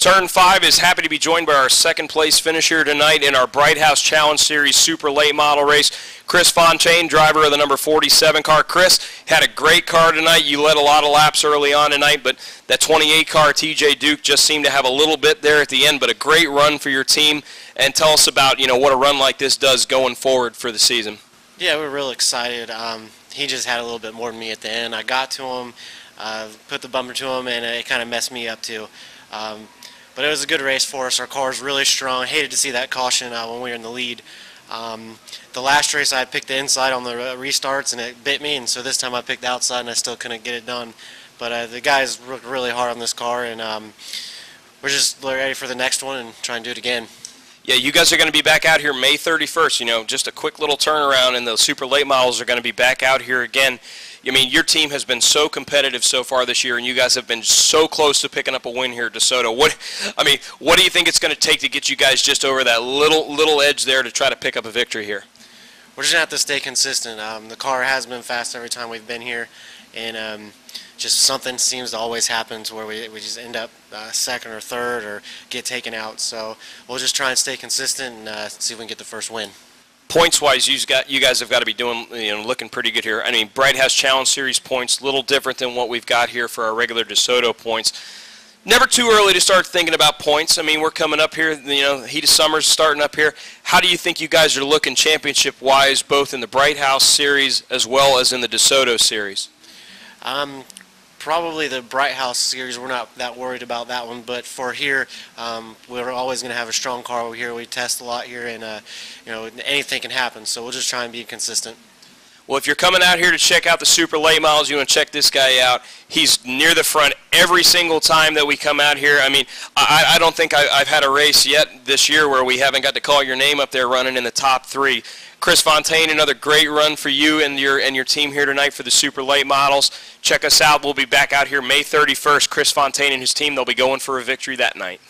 Turn 5 is happy to be joined by our second place finisher tonight in our Bright House Challenge Series Super Late Model Race. Chris Fontaine, driver of the number 47 car. Chris had a great car tonight. You led a lot of laps early on tonight, but that 28 car TJ Duke just seemed to have a little bit there at the end, but a great run for your team. And tell us about, you know, what a run like this does going forward for the season. Yeah, we're real excited. Um, he just had a little bit more than me at the end. I got to him, uh, put the bumper to him, and it kind of messed me up too. Um, but it was a good race for us. Our car is really strong. Hated to see that caution uh, when we were in the lead. Um, the last race I picked the inside on the restarts and it bit me, and so this time I picked the outside and I still couldn't get it done. But uh, the guys worked really hard on this car, and um, we're just ready for the next one and try and do it again. Yeah, you guys are going to be back out here May 31st. You know, just a quick little turnaround, and the super late models are going to be back out here again. I mean, your team has been so competitive so far this year, and you guys have been so close to picking up a win here at DeSoto. What, I mean, what do you think it's going to take to get you guys just over that little little edge there to try to pick up a victory here? We're just to have to stay consistent. Um, the car has been fast every time we've been here, and um, just something seems to always happen to where we, we just end up uh, second or third or get taken out. So we'll just try and stay consistent and uh, see if we can get the first win points wise, you got you guys have got to be doing you know looking pretty good here. I mean, Bright House Challenge Series points, a little different than what we've got here for our regular DeSoto points. Never too early to start thinking about points. I mean, we're coming up here. You know, heat of summer's starting up here. How do you think you guys are looking championship wise, both in the Bright House Series as well as in the DeSoto Series? Um, probably the Bright House series, we're not that worried about that one. But for here, um, we're always going to have a strong car over here. We test a lot here, and uh, you know anything can happen. So we'll just try and be consistent. Well, if you're coming out here to check out the super late models, you want to check this guy out. He's near the front every single time that we come out here. I mean, I, I don't think I, I've had a race yet this year where we haven't got to call your name up there running in the top three. Chris Fontaine, another great run for you and your and your team here tonight for the super late models. Check us out. We'll be back out here May 31st. Chris Fontaine and his team, they'll be going for a victory that night.